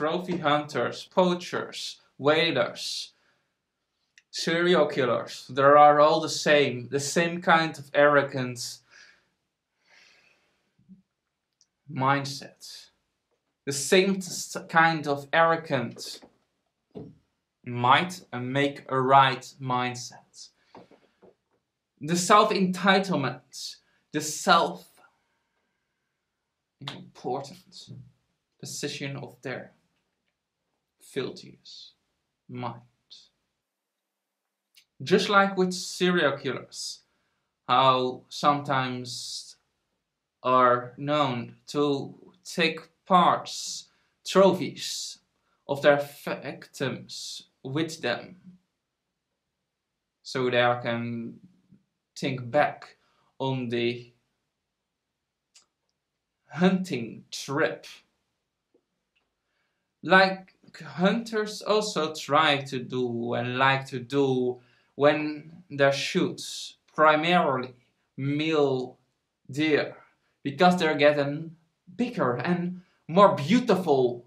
trophy hunters, poachers, whalers, serial killers. They are all the same, the same kind of arrogant mindset, the same kind of arrogant might and make a right mindset. The self entitlement, the self important position of their filthiest mind. Just like with serial killers, how sometimes are known to take parts, trophies of their victims with them so they can think back on the hunting trip. Like hunters also try to do and like to do when they shoot primarily male deer because they're getting bigger and more beautiful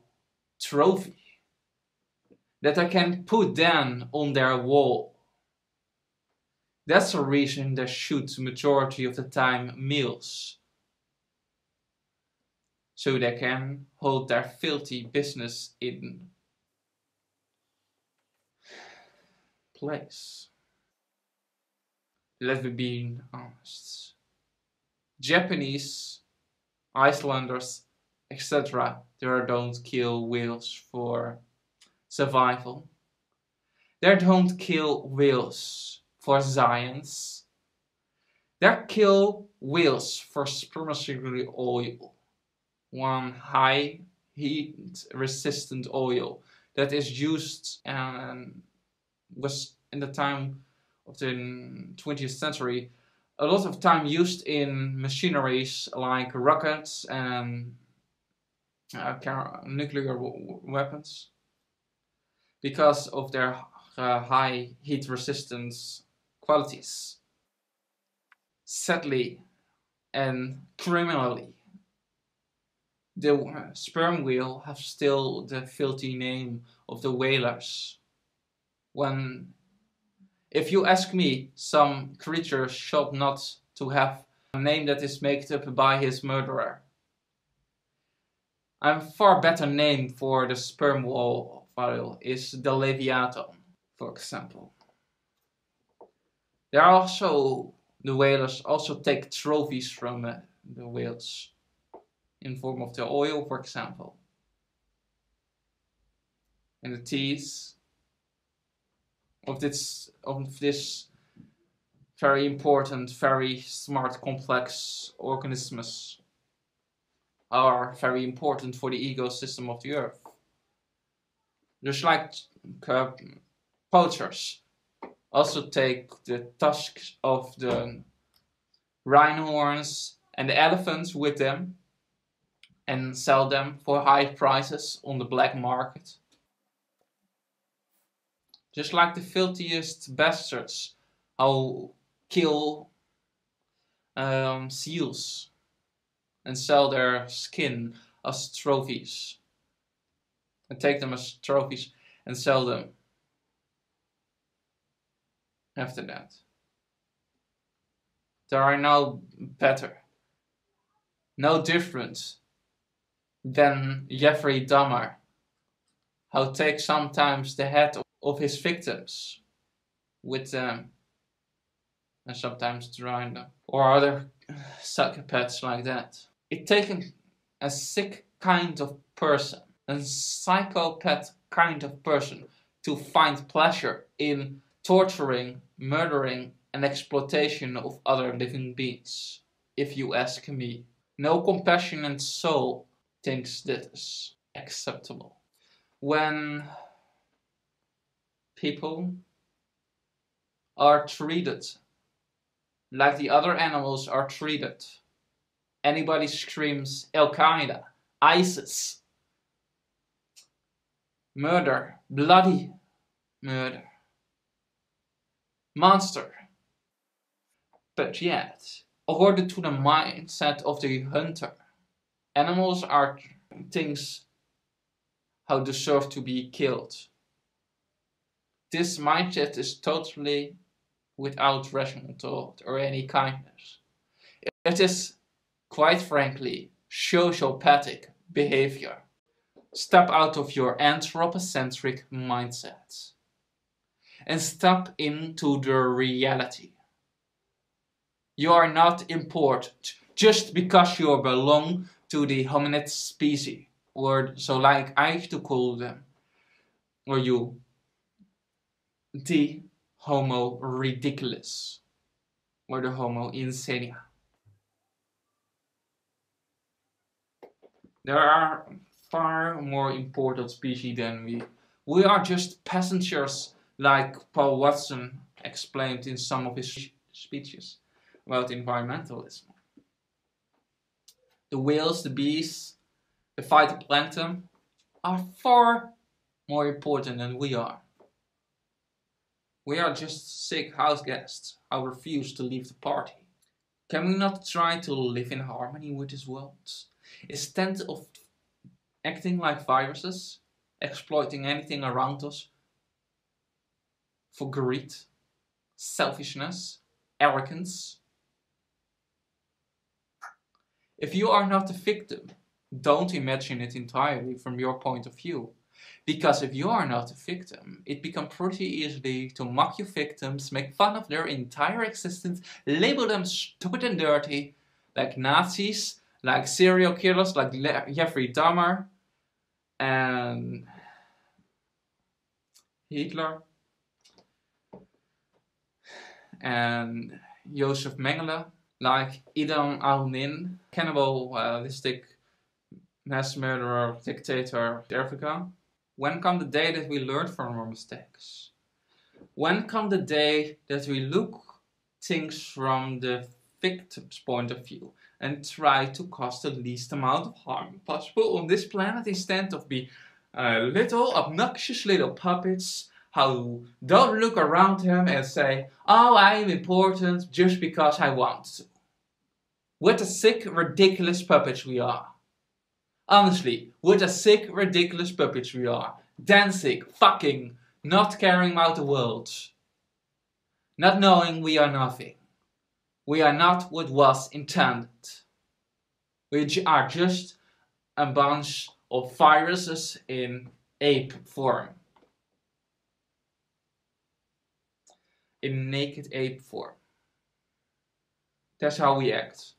trophy that I can put down on their wall. That's the reason they shoot majority of the time males. So they can hold their filthy business in place. Let me be honest. Japanese, Icelanders, etc. They don't kill whales for survival. They don't kill whales for science. They kill whales for spermaceti oil, one high heat resistant oil that is used and was in the time of the 20th century a lot of time used in machineries like rockets and uh, nuclear weapons because of their uh, high heat resistance qualities. Sadly and criminally, the sperm whale has still the filthy name of the whalers. When if you ask me, some creature should not to have a name that is made up by his murderer. A far better name for the sperm whale is the Leviathan, for example. There are also, the whalers also take trophies from uh, the whales in form of the oil, for example. And the teeth of this of this very important, very smart, complex organisms are very important for the ecosystem of the earth. Just like uh, poachers also take the tusks of the rhino horns and the elephants with them and sell them for high prices on the black market. Just like the filthiest bastards how kill um, seals and sell their skin as trophies and take them as trophies and sell them after that. There are no better, no different than Jeffrey Dahmer, how take sometimes the head of his victims with them and sometimes drawing them or other psychopaths like that. It taken a sick kind of person, a psychopath kind of person to find pleasure in torturing, murdering and exploitation of other living beings. If you ask me, no compassionate soul thinks this acceptable. When people are treated like the other animals are treated. Anybody screams Al Qaeda, ISIS, murder, bloody murder, monster. But yet, according to the mindset of the hunter, animals are things how deserve to be killed. This mindset is totally without rational thought or any kindness. It is, quite frankly, sociopathic behavior. Step out of your anthropocentric mindset and step into the reality. You are not important just because you belong to the hominid species, or so like I like to call them, or you, the Homo ridiculus, or the Homo insania. There are far more important species than we. We are just passengers, like Paul Watson explained in some of his speeches about environmentalism. The whales, the bees, the phytoplankton are far more important than we are. We are just sick house guests who refuse to leave the party. Can we not try to live in harmony with this world? Instead of acting like viruses, exploiting anything around us for greed, selfishness, arrogance. If you are not the victim, don't imagine it entirely from your point of view. Because if you are not a victim, it becomes pretty easy to mock your victims, make fun of their entire existence, label them stupid and dirty, like Nazis, like serial killers, like Jeffrey Dahmer, and Hitler, and Josef Mengele, like Idi Amin, cannibalistic mass murderer, dictator of Africa. When come the day that we learn from our mistakes? When come the day that we look things from the victim's point of view and try to cause the least amount of harm possible on this planet instead of be uh, little obnoxious little puppets who don't look around him and say, oh, I am important just because I want to. What a sick, ridiculous puppets we are. Honestly, what a sick, ridiculous puppets we are. Dancing, fucking, not caring about the world. Not knowing we are nothing. We are not what was intended. We are just a bunch of viruses in ape form. In naked ape form. That's how we act.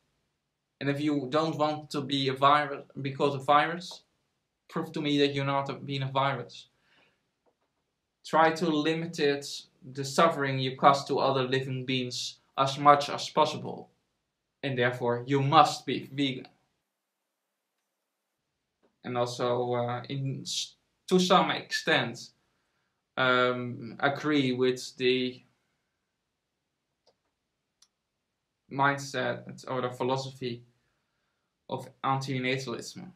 And if you don't want to be a virus because of virus, prove to me that you're not being a virus. Try to limit it, the suffering you cause to other living beings as much as possible. And therefore, you must be vegan. And also, uh, in, to some extent, um, agree with the mindset or the philosophy of antinatalism,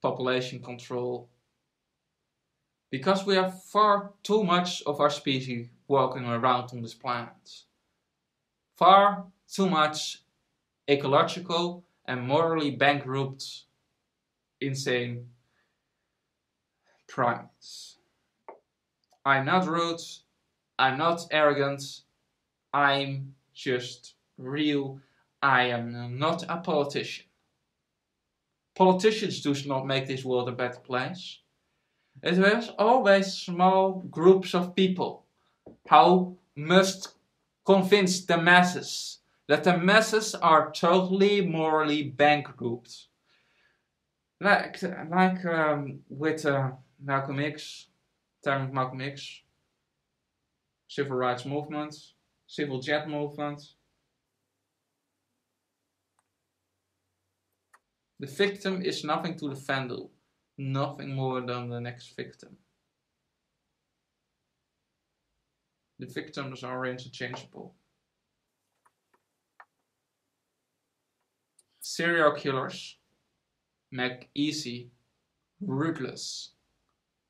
population control, because we have far too much of our species walking around on this planet. Far too much ecological and morally bankrupt, insane primates. I'm not rude, I'm not arrogant, I'm just real. I am not a politician. Politicians do not make this world a better place. It was always small groups of people who must convince the masses that the masses are totally morally bankrupt. Like, like um, with uh, Malcolm X, of Malcolm X, civil rights movement, civil jet movement. The victim is nothing to the vandal, nothing more than the next victim. The victims are interchangeable. Serial killers make easy, ruthless,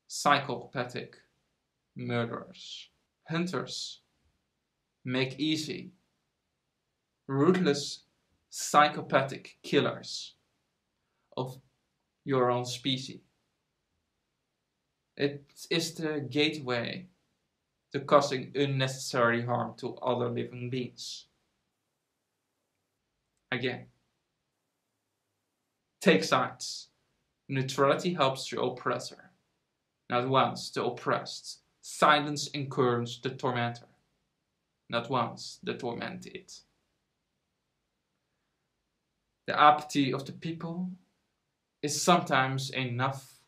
psychopathic murderers. Hunters make easy, ruthless, psychopathic killers of your own species. It is the gateway to causing unnecessary harm to other living beings. Again, take sides. Neutrality helps the oppressor, not once the oppressed. Silence encourages the tormentor, not once the tormented. The apathy of the people is sometimes enough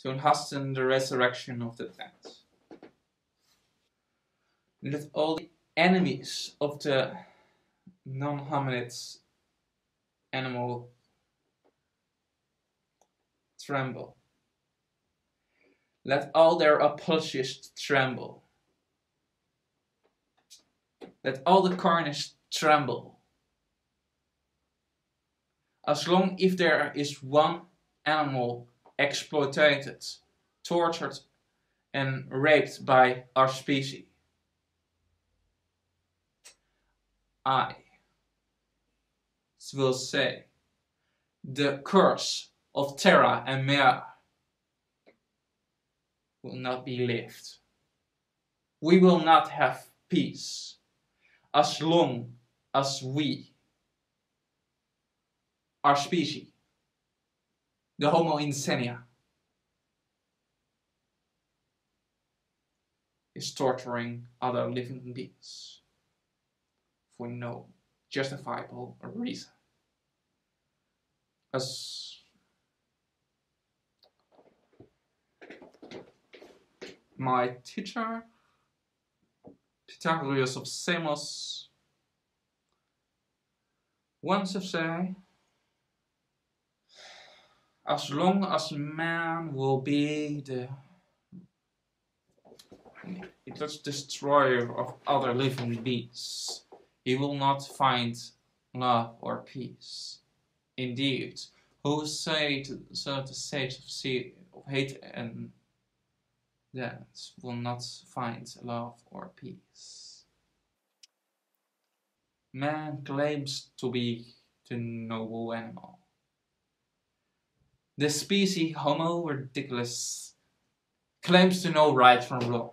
to hasten the resurrection of the dead. Let all the enemies of the non-hominid animal tremble. Let all their apologists tremble. Let all the carnage tremble. As long if there is one animal exploited, tortured and raped by our species. I will say the curse of Terra and Mea will not be lifted. We will not have peace as long as we, our species, the Homo insania, is torturing other living beings for no justifiable reason. As my teacher, Pythagoras of Samos, once have said, as long as man will be the the destroyer of other living beings, he will not find love or peace. Indeed, who say to, so the sage of, sea, of hate and death will not find love or peace. Man claims to be the noble animal. The species Homo ridiculus claims to know right from wrong.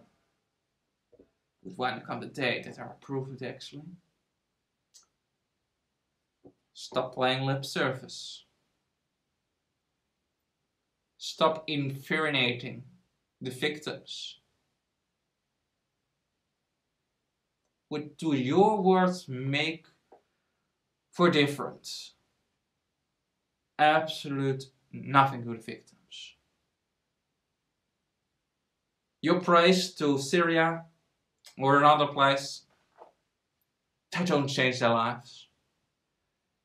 But when comes the day that are proved actually, Stop playing lip service. Stop infuriating the victims. What do your words make for difference? Absolute nothing to the victims. Your praise to Syria or another place, they don't change their lives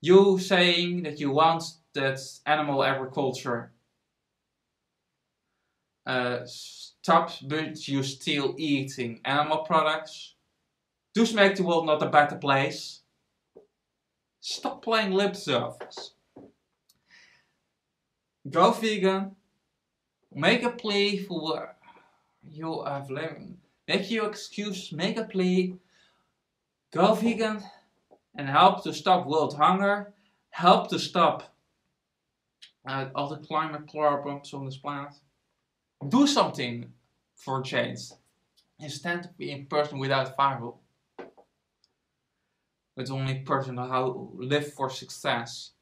you saying that you want that animal agriculture uh, stops, but you're still eating animal products. Does make the world not a better place. Stop playing lip service. Go vegan. Make a plea for you have living. Make your excuse. Make a plea. Go vegan and help to stop world hunger, help to stop uh, all the climate problems on this planet. Do something for change instead of being a person without firewall. But only person who live for success